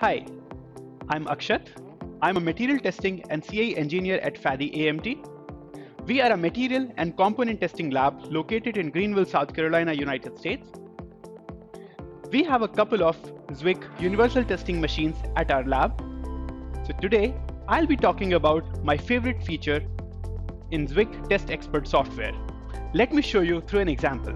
Hi, I'm Akshat. I'm a material testing and CI engineer at FADI AMT. We are a material and component testing lab located in Greenville, South Carolina, United States. We have a couple of Zwick universal testing machines at our lab. So today, I'll be talking about my favorite feature in Zwick testXpert software. Let me show you through an example.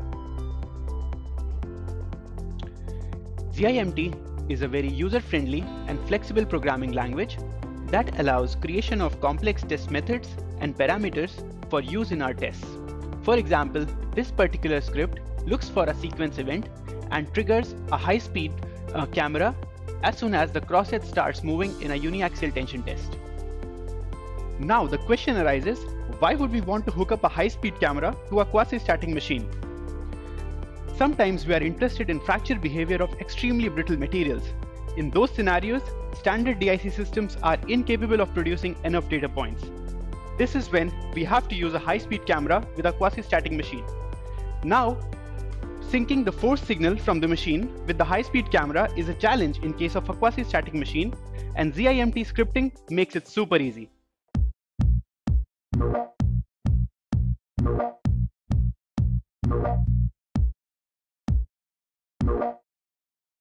ZIMT is a very user-friendly and flexible programming language that allows creation of complex test methods and parameters for use in our tests. For example, this particular script looks for a sequence event and triggers a high-speed uh, camera as soon as the crosshead starts moving in a uniaxial tension test. Now the question arises, why would we want to hook up a high-speed camera to a quasi-static machine? Sometimes we are interested in fracture behavior of extremely brittle materials. In those scenarios, standard DIC systems are incapable of producing enough data points. This is when we have to use a high-speed camera with a quasi-static machine. Now, syncing the force signal from the machine with the high-speed camera is a challenge in case of a quasi-static machine, and ZIMT scripting makes it super easy.